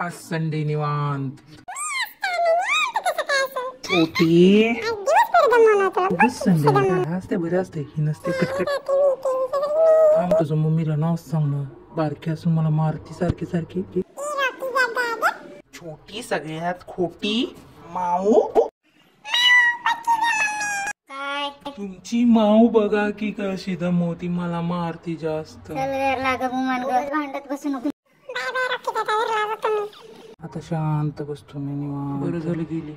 आज संडे निवांत संडे असते बरे असते. ही नसते कटकट. थांब तुझं मम्मीला नाव सांग ना. बारकी असून मला मारती सारखी सारखी. छोटी सगळ्यात खोटी माऊ. काय तुमची माऊ बघा की कशी दमवती. मला मारती जास्त. लाग आता शांत बसतो मी निवांत. बरं झालं गेली.